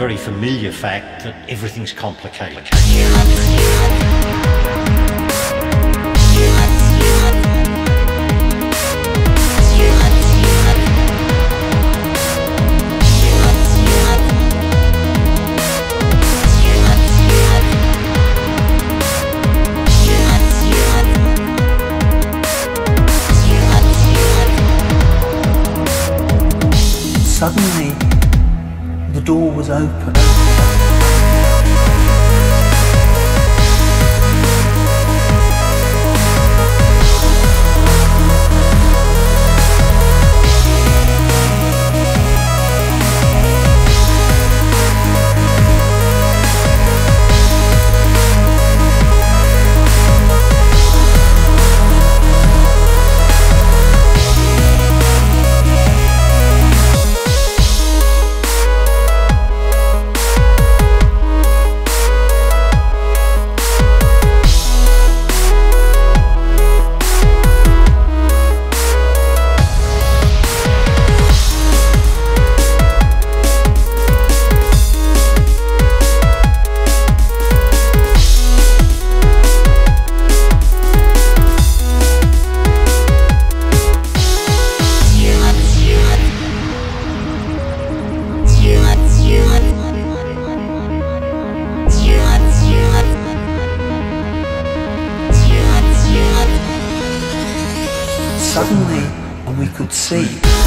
very familiar fact that everything's complicated. Suddenly, the door was open. Suddenly, we could see